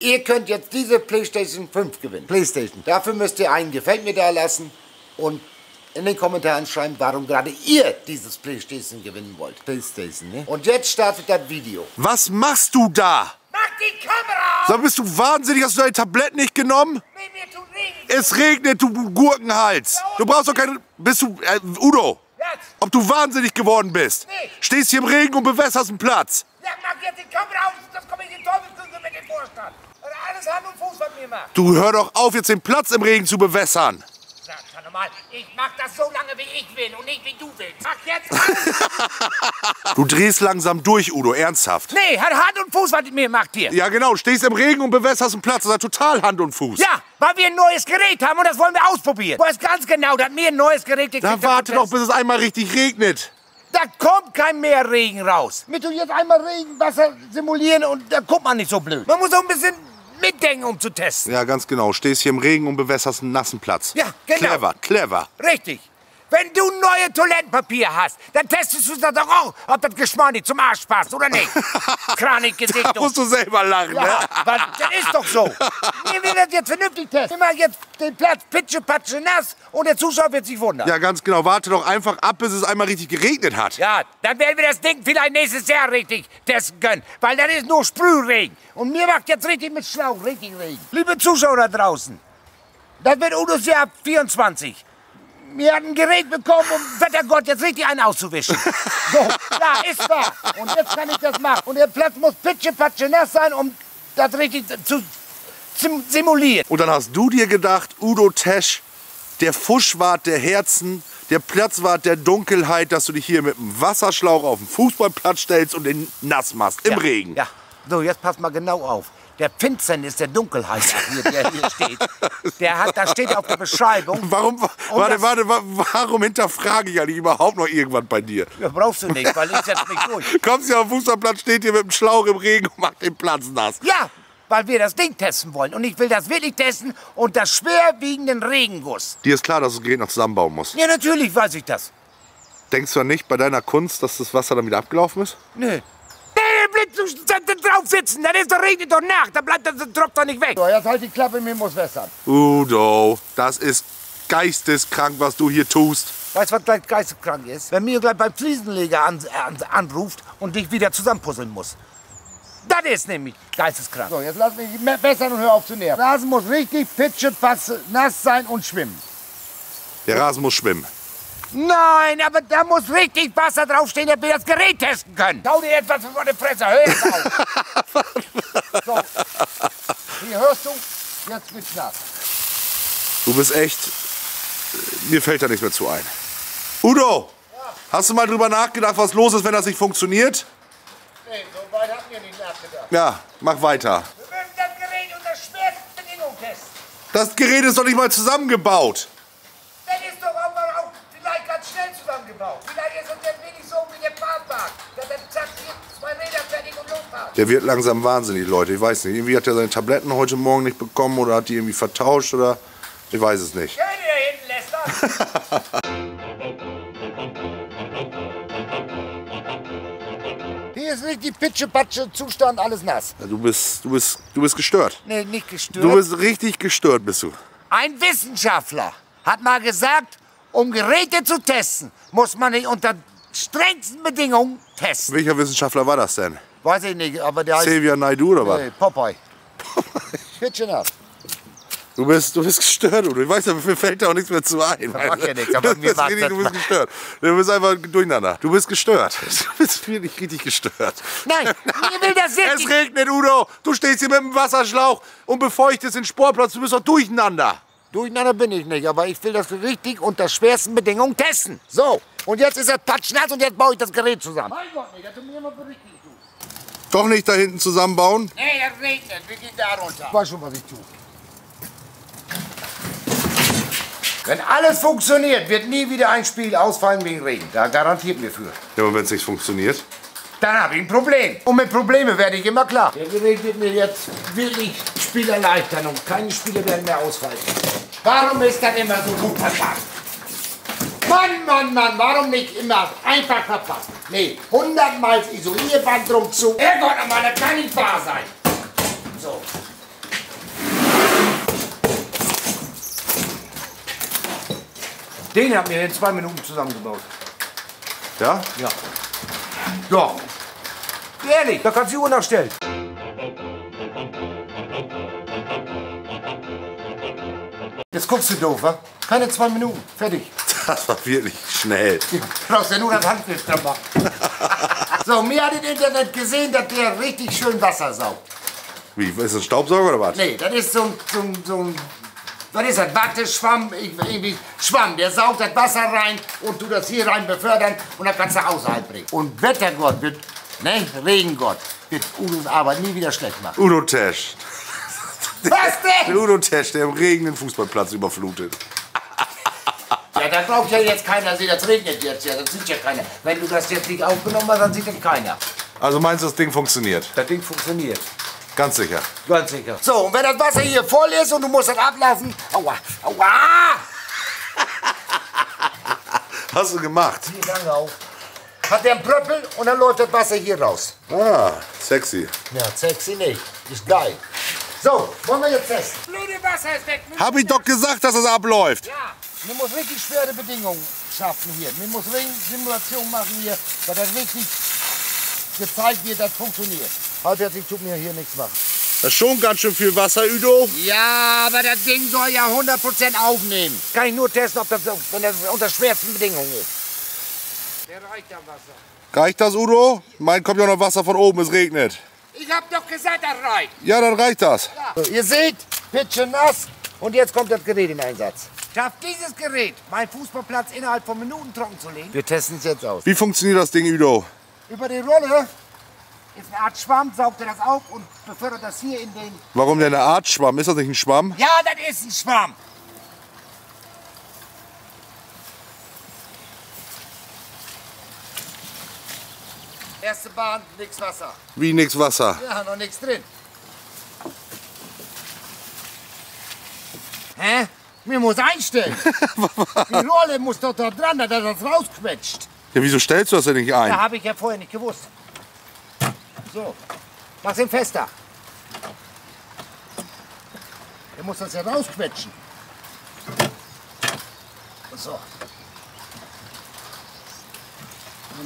Ihr könnt jetzt diese PlayStation 5 gewinnen. PlayStation. Dafür müsst ihr einen Gefällt mir da lassen und in den Kommentaren schreiben, warum gerade ihr dieses PlayStation gewinnen wollt. PlayStation, ne? Und jetzt startet das Video. Was machst du da? Mach die Kamera! Sag, bist du wahnsinnig? Hast du dein Tablett nicht genommen? Nee, mir tut Regen. Es regnet, du Gurkenhals. Du brauchst doch keine... Bist du... Äh, Udo, Jetzt! ob du wahnsinnig geworden bist? Nee. Stehst hier im Regen und bewässerst den Platz. Ja, mach jetzt die Kamera aus, das komme ich in Teufelsküche mit dem Vorstand. Alles Hand und Fuß, was mir macht. Du hör doch auf, jetzt den Platz im Regen zu bewässern. Sag doch nochmal, ich mach das so lange, wie ich will und nicht, wie du willst. Mach jetzt alles. Du drehst langsam durch, Udo, ernsthaft. Nee, hat Hand und Fuß, was mir macht hier. Ja, genau, stehst im Regen und bewässerst den Platz. Das hat total Hand und Fuß. Ja, weil wir ein neues Gerät haben und das wollen wir ausprobieren. Du weißt ganz genau, dass mir ein neues Gerät gekriegt Da hat. warte doch, bis es einmal richtig regnet. Da kommt kein mehr Regen raus. Mit du jetzt einmal Regenwasser simulieren und da kommt man nicht so blöd. Man muss auch ein bisschen mitdenken, um zu testen. Ja, ganz genau. Stehst hier im Regen und bewässerst einen nassen Platz. Ja, genau. Clever, clever. Richtig. Wenn du neue Toilettenpapier hast, dann testest du das doch auch, ob das Geschmolli zum Arsch passt oder nicht. Kranig Gesicht. Da musst du selber lachen, Ja, ne? das ist doch so. Wir will das jetzt vernünftig testen. Immer jetzt den Platz pitsche, patsche, nass und der Zuschauer wird sich wundern. Ja, ganz genau. Warte doch einfach ab, bis es einmal richtig geregnet hat. Ja, dann werden wir das Ding vielleicht nächstes Jahr richtig testen können. Weil das ist nur Sprühregen. Und mir macht jetzt richtig mit Schlauch, richtig Regen. Liebe Zuschauer da draußen, das wird Udos Jahr 24. Wir haben ein Gerät bekommen, um Wettergott jetzt richtig einen auszuwischen. So, ja, ist wahr. Und jetzt kann ich das machen. Und der Platz muss pitsche-patsche nass sein, um das richtig zu sim simulieren. Und dann hast du dir gedacht, Udo Tesch, der Fuschwart der Herzen, der Platzwart der Dunkelheit, dass du dich hier mit einem Wasserschlauch auf den Fußballplatz stellst und den nass machst, im ja, Regen. Ja, so, jetzt passt mal genau auf. Der Finzen ist der Dunkelheit, hier, der hier steht. Der hat, da steht auf der Beschreibung. Warum, Und warte, das- warte, wa- warum hinterfrage ich eigentlich überhaupt noch irgendwann bei dir? Das brauchst du nicht, weil ich setz mich durch. Kommst ja auf den Fußballplatz, steht hier mit dem Schlauch im Regen und macht den Platz nass. Ja, weil wir das Ding testen wollen. Und ich will das wirklich testen unter schwerwiegenden Regenguss. Dir ist klar, dass du das Gerät noch zusammenbauen musst. Ja, natürlich weiß ich das. Denkst du nicht bei deiner Kunst, dass das Wasser dann wieder abgelaufen ist? Nö. Nee, Blitz, du sollst drauf sitzen, dann ist der regnet doch nach, dann bleibt das Tropf doch nicht weg. So, jetzt halt die Klappe, mir muss wässern. Udo, das ist geisteskrank, was du hier tust. Weißt du, was gleich geisteskrank ist? Wenn mir gleich beim Fliesenleger an, an, anruft und dich wieder zusammenpuzzeln muss. Das ist nämlich geisteskrank. So, jetzt lass mich wässern und hör auf zu nerven. Rasen muss richtig pitsche, passe, nass sein und schwimmen. Der Rasen muss schwimmen. Nein, aber da muss richtig Wasser draufstehen, damit wir das Gerät testen können. Hau dir etwas vor die Fresse, hör jetzt auf. So, hier hörst du, jetzt wird's nass. Du bist echt. Mir fällt da nichts mehr zu ein. Udo, hast du mal drüber nachgedacht, was los ist, wenn das nicht funktioniert? Nee, so weit hatten wir nicht nachgedacht. Ja, mach weiter. Wir müssen das Gerät unter schwersten Bedingungen testen. Das Gerät ist doch nicht mal zusammengebaut. Der wird langsam wahnsinnig, Leute. Ich weiß nicht. Irgendwie hat er seine Tabletten heute Morgen nicht bekommen oder hat die irgendwie vertauscht oder. Ich weiß es nicht. Schön hier hinten, Lester. Hier ist richtig pitsche-patsche Zustand, alles nass. Du bist, du bist, du bist gestört. Nee, nicht gestört. Du bist richtig gestört, bist du. Ein Wissenschaftler hat mal gesagt, um Geräte zu testen, muss man nicht unter strengsten Bedingungen testen. Welcher Wissenschaftler war das denn? Weiß ich nicht, aber der heißt Xavier Naidu oder was? nee, Popeye. Pitsche nass. Du bist, du bist gestört, Udo. Ich weiß ja, mir fällt da auch nichts mehr zu ein. macht ja nichts, aber mir Das macht richtig, das du bist gestört. Du bist einfach durcheinander. Du bist gestört. Du bist wirklich richtig gestört. Nein, mir will das Es wirklich. regnet, Udo. Du stehst hier mit dem Wasserschlauch und befeuchtest den Sportplatz. Du bist doch durcheinander. Durcheinander bin ich nicht, aber ich will das richtig unter schwersten Bedingungen testen. So, und jetzt ist er patschnass und jetzt baue ich das Gerät zusammen. Mein Gott, nicht, dass du mir mal berichtigst. Doch nicht da hinten zusammenbauen. Nee, das regnet. Wir gehen da runter. Ich weiß schon, was ich tue. Wenn alles funktioniert, wird nie wieder ein Spiel ausfallen wegen Regen. Da garantiert mir für. Ja, aber wenn es nicht funktioniert. Dann habe ich ein Problem. Und mit Problemen werde ich immer klar. Der Gerät wird mir jetzt wirklich Spiel erleichtern und keine Spiele werden mehr ausfallen. Warum ist das immer so gut verpackt? Mann, Mann, Mann, warum nicht immer einfach verpasst? Nee, hundertmal Isolierband drum zu. Herrgott, aber das kann nicht wahr sein. So. Den haben wir in zwei Minuten zusammengebaut. Ja? Ja. Ja. Ehrlich, da kannst du die Uhr nachstellen. Jetzt guckst du doof, wa? Keine zwei Minuten. Fertig. Das war wirklich schnell. Du brauchst ja nur das Handgriff dran machen. so, mir hat das Internet gesehen, dass der richtig schön Wasser saugt. Wie, ist das ein Staubsauger oder was? Nee, das ist so ein, so ein, so ein was ist das? Watteschwamm, irgendwie Schwamm. Der saugt das Wasser rein und tut das hier rein befördern und dann kannst du außerhalb bringen. Und Wettergott wird, ne, Regengott, wird Udos Arbeit nie wieder schlecht machen. Udo Tesch. Was Der denn? Udo Tesch, der im Regen den Fußballplatz überflutet. Ja, da glaubt ja jetzt keiner, sieht, das regnet jetzt ja, das sieht ja keiner. Wenn du das jetzt nicht aufgenommen hast, dann sieht das keiner. Also meinst du, das Ding funktioniert? Das Ding funktioniert. Ganz sicher. Ganz sicher. So, und wenn das Wasser hier voll ist und du musst das ablassen, aua, aua, Hast du gemacht? hier lang auf. Hat der einen Pröppel und dann läuft das Wasser hier raus. Ah, sexy. Ja, sexy nicht. Ist geil. So, wollen wir jetzt testen? Blöde Wasser ist weg. Hab ich doch gesagt, dass es abläuft. Ja, man muss richtig schwere Bedingungen schaffen hier. Man muss Simulation machen hier, dass das richtig gezeigt wird, dass funktioniert. Halbherzig tut mir hier nichts machen. Das ist schon ganz schön viel Wasser, Udo. Ja, aber das Ding soll ja 100% aufnehmen. Kann ich nur testen, ob das, wenn das unter schwersten Bedingungen ist. Der reicht am Wasser. Reicht das, Udo? Mein kommt ja noch Wasser von oben, es regnet. Ich hab doch gesagt, das reicht. Ja, dann reicht das. So, ihr seht, Pitsche nass und jetzt kommt das Gerät in Einsatz. Schafft dieses Gerät, meinen Fußballplatz innerhalb von Minuten trocken zu legen? Wir testen es jetzt aus. Wie funktioniert das Ding, Udo? Über die Rolle ist eine Art Schwamm, saugt er das auf und befördert das hier in den... Warum denn eine Art Schwamm? Ist das nicht ein Schwamm? Ja, das ist ein Schwamm. Erste Bahn, nix Wasser. Wie nix Wasser. Ja, noch nichts drin. Hä? Mir muss einstellen. Die Rolle muss doch da dran, dass er das rausquetscht. Ja, wieso stellst du das denn nicht ein? Ja, habe ich ja vorher nicht gewusst. So, mach's ihn fester. Er muss das ja rausquetschen. So.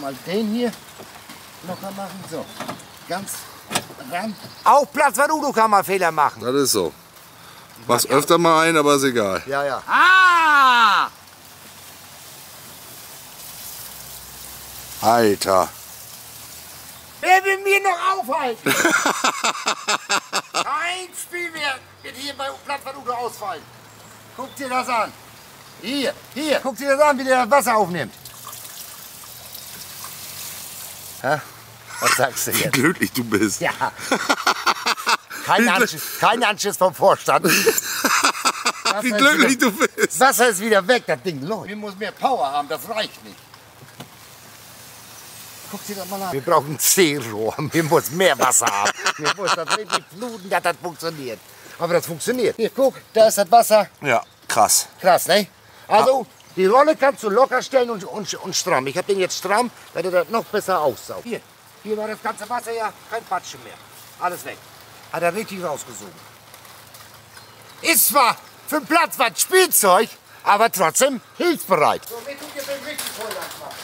Mal den hier locker machen. So, ganz ran. Auch Platz, weil Udo kann mal Fehler machen. Das ist so. Mach's öfter mal ein, aber ist egal. Ja, ja. Ah! Alter. Wer will mir noch aufhalten? Kein Spiel mehr wird hier bei Udo ausfallen. Guck dir das an. Hier, hier. Guck dir das an, wie der das Wasser aufnimmt. Hä? Was sagst du Wie jetzt? glücklich du bist. Ja. Kein Anschiss, kein Anschiss vom Vorstand. Wie glücklich du bist. Wasser ist wieder weg, das Ding läuft. Wir müssen mehr Power haben, das reicht nicht. Guck dir das mal an. Wir brauchen C-Rohr. Wir müssen mehr Wasser haben. Wir müssen das richtig fluten, dass das funktioniert. Aber das funktioniert. Hier, guck, da ist das Wasser. Ja, krass. Krass, ne? Also, die Rolle kannst du locker stellen und, und, und stramm. Ich habe den jetzt stramm, weil der das noch besser aussaugt. Hier, hier war das ganze Wasser ja kein Patschen mehr. Alles weg. Hat er richtig rausgesogen. Ist zwar für den Platz was Spielzeug, aber trotzdem hilfsbereit. So, wir tun jetzt den richtig Vollgas machen.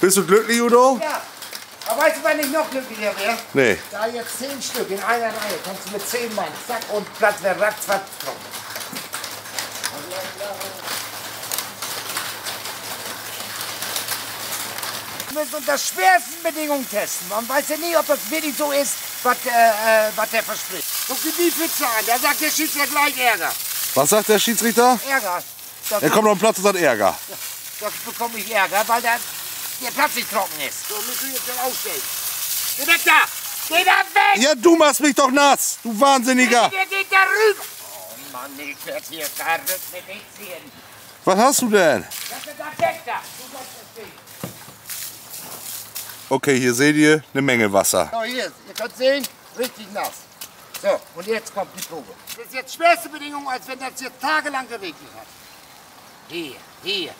Bist du glücklich, Udo? Ja, aber weißt du, wann ich noch glücklicher wäre? Nee. Da jetzt zehn Stück in einer Reihe, kannst du mit zehn Mann, zack, und Platz wäre ratzfatz trocken. Müssen unter schwersten Bedingungen testen. Man weiß ja nie, ob das wirklich so ist, was, äh, äh, was der verspricht. Guck dir die Pfütze an, da sagt der Schiedsrichter gleich Ärger. Was sagt der Schiedsrichter? Ärger. Da, Er kommt auf den Platz und sagt Ärger. da bekomme ich Ärger, weil der, der Platz nicht trocken ist. So müssen wir jetzt dann ausstellen. Geh weg da! Geh da weg! Ja, du machst mich doch nass, du Wahnsinniger. Der geht da rüber! Oh Mann, ich werde hier verrückt mit nichts sehen. Was hast du denn? Das ist da weg da! Du sollst das sehen. Okay, hier seht ihr eine Menge Wasser. So, hier, ihr könnt sehen, richtig nass. So, und jetzt kommt die Probe. Das ist jetzt schwerste Bedingung, als wenn das hier tagelang geregnet hat. Hier, hier.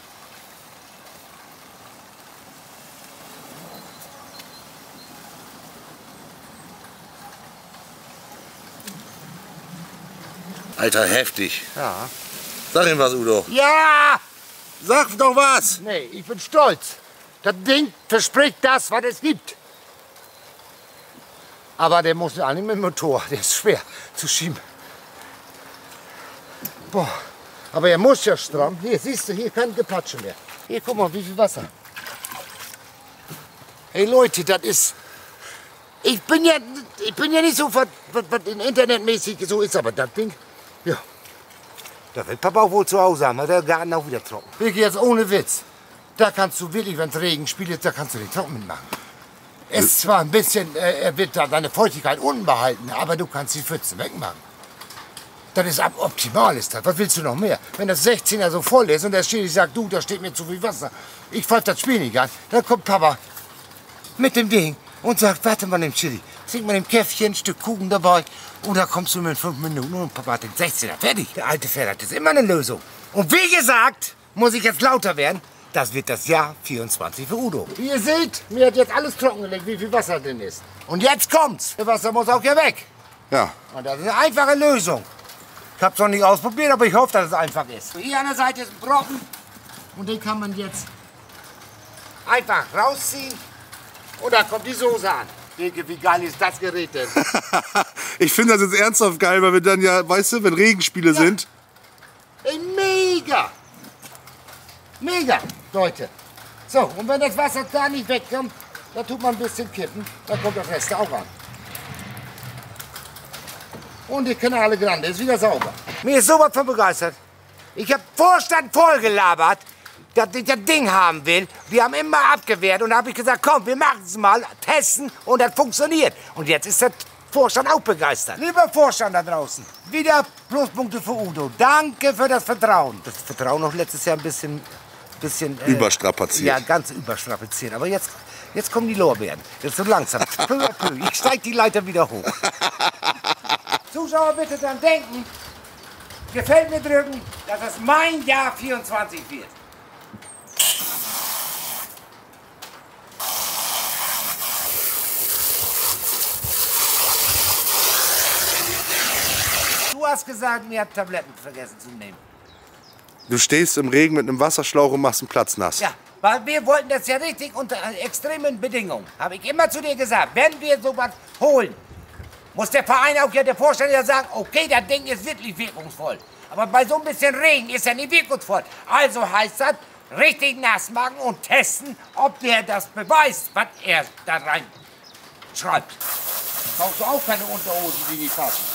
Alter, heftig. Ja. Sag ihm was, Udo. Ja! Sag doch was. Nee, ich bin stolz. Das Ding verspricht das, was es gibt. Aber der muss auch nicht mit dem Motor. Der ist schwer zu schieben. Boah. Aber er muss ja stramm. Hier, siehst du, hier kein Gepatsche mehr. Hier, guck mal, wie viel Wasser. Hey Leute, das ist... Ich bin ja, ich bin ja nicht so, was, was, was in internetmäßig so ist, aber das Ding, ja. Da wird Papa auch wohl zu Hause haben, hat der Garten auch wieder trocken. Wirklich jetzt ohne Witz. Da kannst du wirklich, wenn es Regen spielt, da kannst du den trocken mitmachen. Es ist zwar ein bisschen, äh, er wird da deine Feuchtigkeit unten behalten, aber du kannst die Pfütze wegmachen. Das ist optimal ist das. Was willst du noch mehr? Wenn das 16er so voll ist und der Schiri sagt, du, da steht mir zu viel Wasser. Ich pfeife das Spiel nicht an. Dann kommt Papa mit dem Ding und sagt, warte mal dem Chili. Trink mal dem Käffchen, ein Stück Kuchen dabei. Und da kommst du mit fünf Minuten und Papa hat den 16er fertig. Der alte Pferd, das ist immer eine Lösung. Und wie gesagt, muss ich jetzt lauter werden. Das wird das Jahr 24 für Udo. Wie ihr seht, mir hat jetzt alles trockengelegt, wie viel Wasser drin ist. Und jetzt kommt's. Das Wasser muss auch hier weg. Ja. Und das ist eine einfache Lösung. Ich hab's noch nicht ausprobiert, aber ich hoffe, dass es einfach ist. Hier an der Seite ist ein Brocken. Und den kann man jetzt einfach rausziehen. Und da kommt die Soße an. Denke, wie geil ist das Gerät denn? ich finde das jetzt ernsthaft geil, weil wir dann ja, weißt du, wenn Regenspiele Ja. sind. Ey, mega! Mega, Leute. So, und wenn das Wasser da nicht wegkommt, dann tut man ein bisschen kippen. Dann kommt das Rest auch an. Und die Kanale Grande ist wieder sauber. Mir ist sowas von begeistert. Ich habe Vorstand vollgelabert, dass ich das Ding haben will. Die haben immer abgewehrt und da habe ich gesagt, komm, wir machen es mal, testen und das funktioniert. Und jetzt ist der Vorstand auch begeistert. Lieber Vorstand da draußen, wieder Pluspunkte für Udo. Danke für das Vertrauen. Das Vertrauen noch letztes Jahr ein bisschen... bisschen äh, Überstrapaziert. Ja, ganz überstrapaziert. Aber jetzt, jetzt kommen die Lorbeeren. Jetzt so langsam. Peu à peu. Ich steig die Leiter wieder hoch. Zuschauer bitte dran denken, gefällt mir drücken, dass es mein Jahr 24 wird. Du hast gesagt, mir hat Tabletten vergessen zu nehmen. Du stehst im Regen mit einem Wasserschlauch und machst einen Platz nass. Ja, weil wir wollten das ja richtig unter extremen Bedingungen. Habe ich immer zu dir gesagt, wenn wir sowas holen, muss der Verein auch ja, der Vorstand ja sagen, okay, das Ding ist wirklich wirkungsvoll. Aber bei so ein bisschen Regen ist er nicht wirkungsvoll. Also heißt das, richtig nass machen und testen, ob der das beweist, was er da rein schreibt. Brauchst du auch keine Unterhosen, die nicht passen.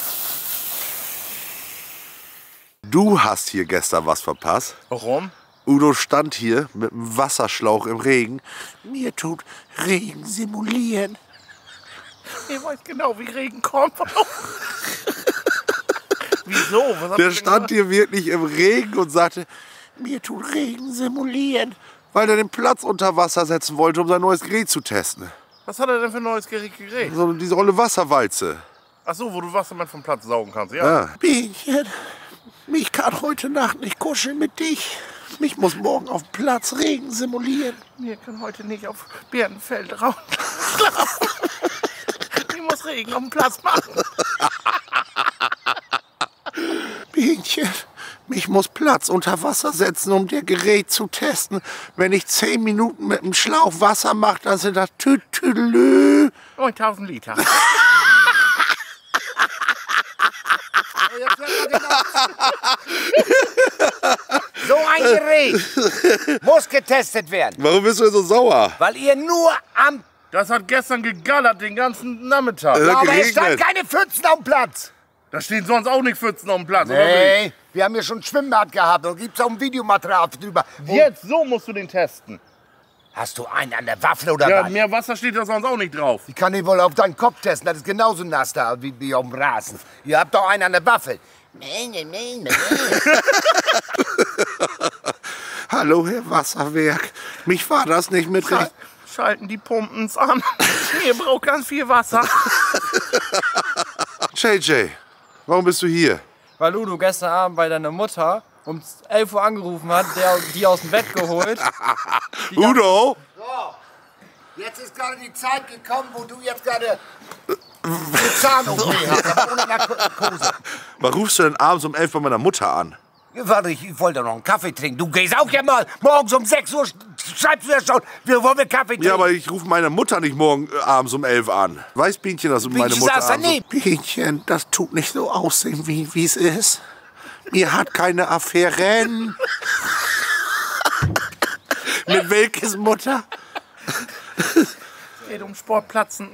Du hast hier gestern was verpasst. Warum? Udo stand hier mit einem Wasserschlauch im Regen. Mir tut Regen simulieren. Ich weiß genau, wie Regen kommt. Wieso? Der ihr stand hier wirklich im Regen und sagte, mir tut Regen simulieren. Weil er den Platz unter Wasser setzen wollte, um sein neues Gerät zu testen. Was hat er denn für ein neues Gerät gekriegt? So diese olle Wasserwalze. Ach so, wo du Wasser mal vom Platz saugen kannst. Ja. Ja. Bienchen, mich kann heute Nacht nicht kuscheln mit dich. Mich muss morgen auf dem Platz Regen simulieren. Mir kann heute nicht auf Bärenfeld raus. ich muss Regen auf dem Platz machen. Bienchen, mich muss Platz unter Wasser setzen, um dir Gerät zu testen. Wenn ich zehn Minuten mit dem Schlauch Wasser mache, dann sind das Tütülü. 9000 Liter. So ein Gerät muss getestet werden, Warum bist du so sauer? weil ihr nur am Das hat gestern gegallert den ganzen Nachmittag. Äh. Aber es stand keine Pfützen auf dem Platz. Da stehen sonst auch nicht Pfützen auf dem Platz, oder Nee, wir haben hier schon ein Schwimmbad gehabt. Da gibt es auch ein Videomaterial drüber. Jetzt, so musst du den testen. Hast du einen an der Waffel oder Ja, was? mehr Wasser steht da sonst auch nicht drauf. Ich kann den wohl auf deinen Kopf testen. Das ist genauso nass da wie, wie auf dem Rasen. Ihr habt doch einen an der Waffel. Hallo, Herr Wasserwerk. Mich war das nicht mit recht. Schalten die Pumpens an. Ihr braucht ganz viel Wasser. JJ, warum bist du hier? weil Udo gestern Abend bei deiner Mutter um 11 Uhr angerufen hat, der die aus dem Bett geholt. Udo? Jetzt ist gerade die Zeit gekommen, wo du jetzt gerade eine Zahn-OP hast, aber ohne Narkose. Was rufst du denn abends um elf bei meiner Mutter an? Warte, ich, wollte noch einen Kaffee trinken. Du gehst auch ja mal morgens um 6 Uhr, schreibst du ja schon, wir wollen Kaffee trinken. Ja, aber ich rufe meine Mutter nicht morgen äh, abends um 11 an. Weiß Bienchen, dass du meine Bienchen Mutter saß daneben. Bienchen, das tut nicht so aussehen, wie wie es ist. Mir hat keine Affären. Mit Wilkes Mutter? Es geht um Sportplatzen.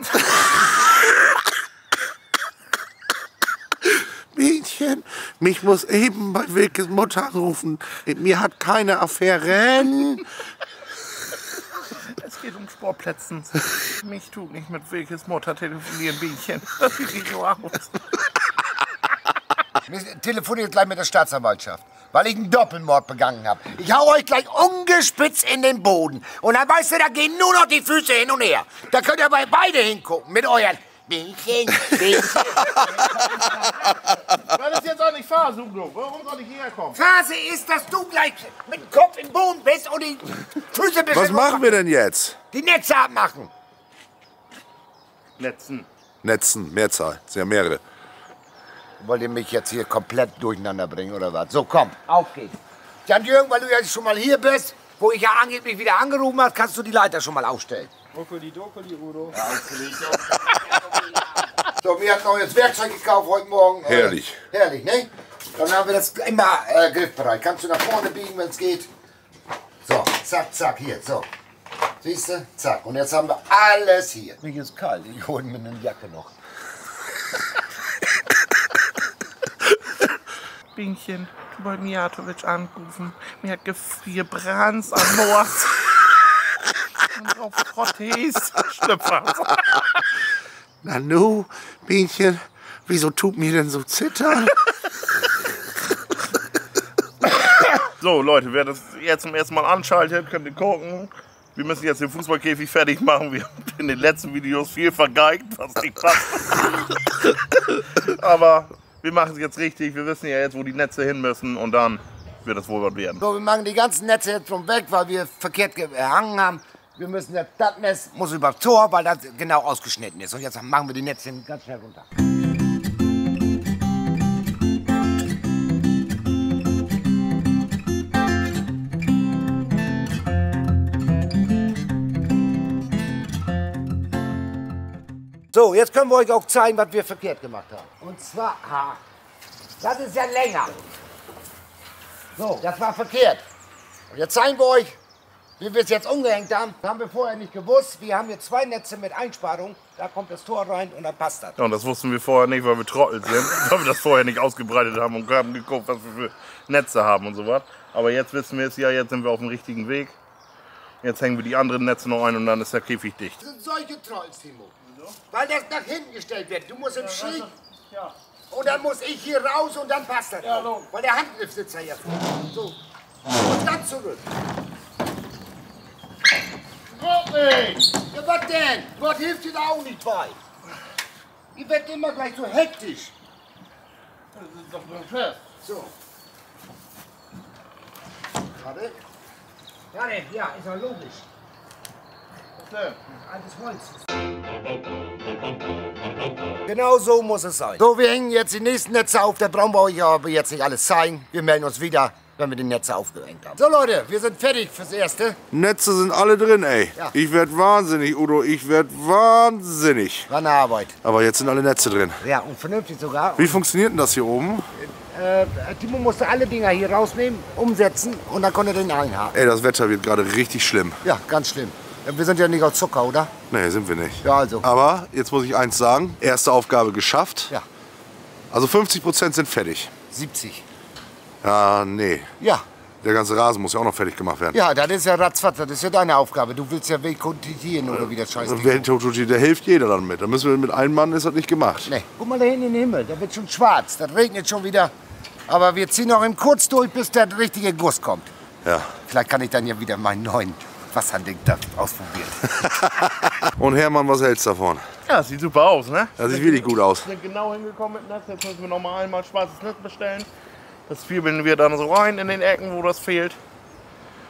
Bienchen, mich muss eben bei Wilkes Mutter anrufen. Mir hat keine Affären. Es geht um Sportplätzen. Mich tut nicht mit Wilkes Mutter telefonieren, Bienchen. Das sieht nicht so aus. Wir telefonieren gleich mit der Staatsanwaltschaft, weil ich einen Doppelmord begangen habe. Ich hau euch gleich ungespitzt in den Boden. Und dann weißt du, da gehen nur noch die Füße hin und her. Da könnt ihr bei beide hingucken mit euren Bienchen, Bienchen. Das ist jetzt auch nicht Phase, Udo. Warum soll ich hierher kommen? Phase ist, dass du gleich mit dem Kopf im Boden bist und die Füße bisschen Was machen wir denn jetzt? Die Netze abmachen. Netzen. Netzen, Mehrzahl. Sind ja mehrere. Wollt ihr mich jetzt hier komplett durcheinander bringen oder was? So, komm, auf geht's. Jan-Jürgen, weil du ja schon mal hier bist, wo ich ja angeblich wieder angerufen habe, kannst du die Leiter schon mal aufstellen. Dokoli, Dokoli, Udo. So, mir hat neues Werkzeug gekauft heute Morgen. Äh, Herrlich. herrlich, ne? Dann haben wir das immer äh, griffbereit. Kannst du nach vorne biegen, wenn es geht. So, zack, zack, hier, so. Siehst du? Zack. Und jetzt haben wir alles hier. Mir ist kalt, ich hole mir eine Jacke noch. Bienchen, bei Mijatovic anrufen. Mir hat gefrierbrannt am Moor. Und auf Trottés Schlüpfer. Nanu, Bienchen, wieso tut mir denn so zittern? So, Leute, wer das jetzt zum ersten Mal anschaltet, könnt ihr gucken. Wir müssen jetzt den Fußballkäfig fertig machen. Wir haben in den letzten Videos viel vergeigt, was nicht passt. Aber wir machen es jetzt richtig. Wir wissen ja jetzt, wo die Netze hin müssen und dann wird es wohl was werden. So, wir machen die ganzen Netze jetzt schon weg, weil wir verkehrt gehangen haben. Wir müssen jetzt, das Netz muss über das Tor, weil das genau ausgeschnitten ist. Und jetzt machen wir die Netze ganz schnell runter. So, jetzt können wir euch auch zeigen, was wir verkehrt gemacht haben. Und zwar, ha, das ist ja länger. So, das war verkehrt. Und jetzt zeigen wir euch, wie wir es jetzt umgehängt haben. Das haben wir vorher nicht gewusst. Wir haben hier zwei Netze mit Einsparung. Da kommt das Tor rein und dann passt das. Ja, und das wussten wir vorher nicht, weil wir Trottel sind. weil wir das vorher nicht ausgebreitet haben und haben geguckt, was wir für Netze haben und so was. Aber jetzt wissen wir es ja, jetzt sind wir auf dem richtigen Weg. Jetzt hängen wir die anderen Netze noch ein und dann ist der Käfig dicht. Das sind solche Trolls, Timo. Weil das nach hinten gestellt wird. Du musst im Schild. Und dann muss ich hier raus und dann passt das. Weil der Handgriff sitzt ja hier vor. So. Und dann zurück. Ja, was denn? Gott hilft dir da auch nicht bei. Ihr werdet immer gleich so hektisch. So. Warte. Warte, ja, ist ja logisch. Altes Holz. Genau so muss es sein. So, wir hängen jetzt die nächsten Netze auf. Da brauchen wir euch aber jetzt nicht alles zeigen. Wir melden uns wieder, wenn wir die Netze aufgehängt haben. So, Leute, wir sind fertig fürs Erste. Netze sind alle drin, ey. Ja. Ich werd wahnsinnig, Udo. Ich werd wahnsinnig. War eine Arbeit. Aber jetzt sind alle Netze drin. Ja, und vernünftig sogar. Wie funktioniert denn das hier oben? Äh, Timo musste alle Dinger hier rausnehmen, umsetzen und dann konnte er den einhaken. Ey, das Wetter wird gerade richtig schlimm. Ja, ganz schlimm. Ja, Wir sind ja nicht aus Zucker, oder? Nee, sind wir nicht. Ja, also. Aber jetzt muss ich eins sagen. Erste Aufgabe geschafft. Ja, Also 50% sind fertig. 70. Ja, nee. Ja, Der ganze Rasen muss ja auch noch fertig gemacht werden. ja, das ist ja ratzfatz, das ist ja deine Aufgabe. Du willst ja wegkontigieren oder wie das scheiß Ding wer Totuti, der hilft jeder dann mit. Da müssen wir mit einem Mann ist das nicht gemacht. Nee. Guck mal da hinten in den Himmel, da wird schon schwarz, das regnet schon wieder. Aber wir ziehen noch im Kurz durch, bis der richtige Guss kommt. Ja. Vielleicht kann ich dann ja wieder meinen neuen Wasserding da ausprobieren. Und Hermann, was hältst du davon? Ja, sieht super aus, ne? Das sieht wirklich gut aus. Wir sind genau hingekommen mit Netz. Jetzt müssen wir noch mal einmal schwarzes Netz bestellen. Das zwiebeln wir dann so rein in den Ecken, wo das fehlt.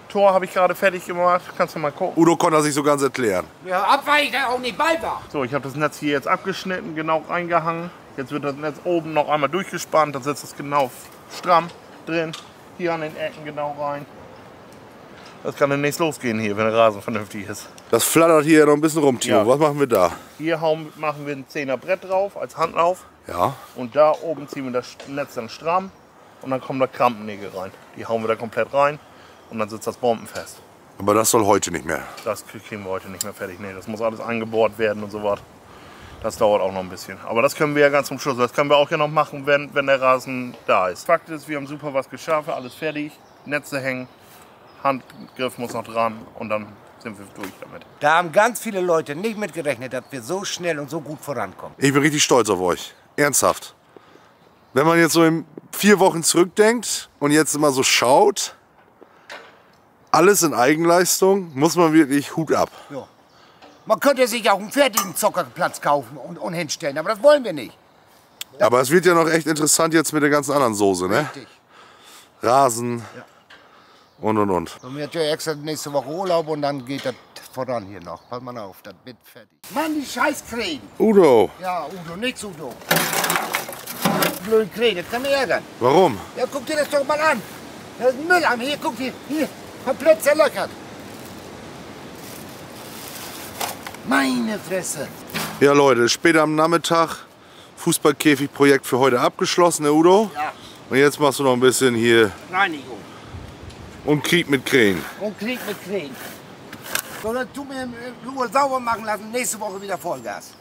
Tor habe ich gerade fertig gemacht. Kannst du mal gucken. Udo konnte das nicht so ganz erklären. Ja, ab, weil ich da auch nicht bei war. So, ich habe das Netz hier jetzt abgeschnitten, genau reingehangen. Jetzt wird das Netz oben noch einmal durchgespannt. Dann sitzt es genau stramm drin. Hier an den Ecken genau rein. Das kann demnächst losgehen hier, wenn der Rasen vernünftig ist. Das flattert hier noch ein bisschen rum, Timo. Ja. Was machen wir da? Hier hauen, machen wir ein 10er Brett drauf als Handlauf. Ja. Und da oben ziehen wir das Netz dann stramm. Und dann kommen da Krampennägel rein. Die hauen wir da komplett rein. Und dann sitzt das bombenfest. Aber das soll heute nicht mehr. Das kriegen wir heute nicht mehr fertig. Nee, das muss alles eingebohrt werden und so was. Das dauert auch noch ein bisschen. Aber das können wir ja ganz zum Schluss. Das können wir auch ja noch machen, wenn, wenn der Rasen da ist. Fakt ist, wir haben super was geschafft, alles fertig. Netze hängen, Handgriff muss noch dran und dann sind wir durch damit. Da haben ganz viele Leute nicht mitgerechnet, dass wir so schnell und so gut vorankommen. Ich bin richtig stolz auf euch. Ernsthaft. Wenn man jetzt so in vier Wochen zurückdenkt und jetzt immer so schaut, alles in Eigenleistung, muss man wirklich Hut ab. Ja. Man könnte sich auch einen fertigen Zockerplatz kaufen und, und hinstellen, aber das wollen wir nicht. Aber es wird ja noch echt interessant jetzt mit der ganzen anderen Soße, ne? Richtig. Rasen und und und. Und wir haben ja extra nächste Woche Urlaub und dann geht das voran hier noch. Pass mal auf, das wird fertig. Mann, die Scheißkrähen. Udo, Ja, Udo, nix Udo. Blöde Krähen, das kann mich ärgern. warum? Ja, guck dir das doch mal an. Das ist Müll an. Hier, guck dir. Hier, komplett zerlöchert. Meine Fresse. Ja Leute, später am Nachmittag Fußballkäfigprojekt für heute abgeschlossen, ne Udo? Ja, Und jetzt machst du noch ein bisschen hier Reinigung. und Krieg mit Krähen. Und Krieg mit Krähen. So, dann tu mir nur sauber machen lassen. Nächste Woche wieder Vollgas.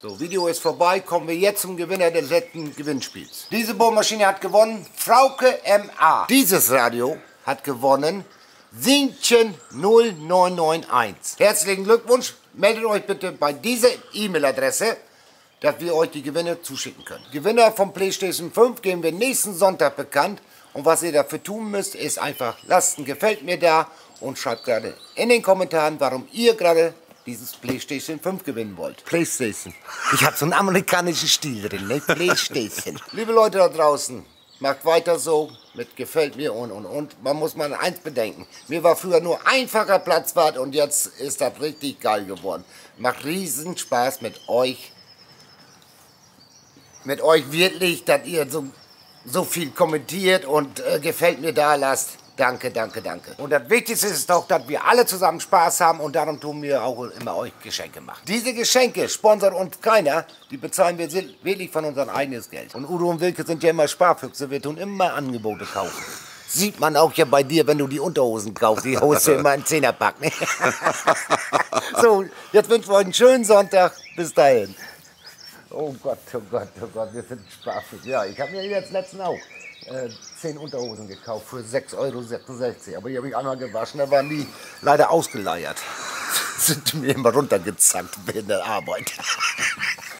So, Video ist vorbei. Kommen wir jetzt zum Gewinner des letzten Gewinnspiels. Diese Bohrmaschine hat gewonnen Frauke MA. Dieses Radio hat gewonnen Sinchen 0991. Herzlichen Glückwunsch. Meldet euch bitte bei dieser E-Mail-Adresse, dass wir euch die Gewinne zuschicken können. Gewinner vom PlayStation 5 geben wir nächsten Sonntag bekannt. Und was ihr dafür tun müsst, ist einfach, lasst ein Gefällt mir da und schreibt gerade in den Kommentaren, warum ihr gerade dieses PlayStation 5 gewinnen wollt. PlayStation. Ich habe so einen amerikanischen Stil drin, ne? PlayStation. Liebe Leute da draußen, macht weiter so mit Gefällt mir und und und. Man muss mal eins bedenken. Mir war früher nur einfacher Platzwart und jetzt ist das richtig geil geworden. Macht riesen Spaß mit euch mit euch wirklich, dass ihr so, so viel kommentiert und äh, gefällt mir da lasst. Danke, danke, danke. Und das Wichtigste ist doch, dass wir alle zusammen Spaß haben und darum tun wir auch immer euch Geschenke machen. Diese Geschenke sponsert uns keiner, die bezahlen wir wirklich von unserem eigenes Geld. Und Udo und Wilke sind ja immer Sparfüchse, wir tun immer Angebote kaufen. Sieht man auch ja bei dir, wenn du die Unterhosen kaufst, die holst du immer einen Zehnerpack. Ne? so, jetzt wünschen wir euch einen schönen Sonntag. Bis dahin. Oh Gott, oh Gott, oh Gott, wir sind Sparfuchs. Ja, ich habe mir jetzt letzten auch äh, 10 Unterhosen gekauft für 6,66 Euro. Aber die habe ich einmal gewaschen, da waren die leider ausgeleiert. sind mir immer runtergezackt während der Arbeit.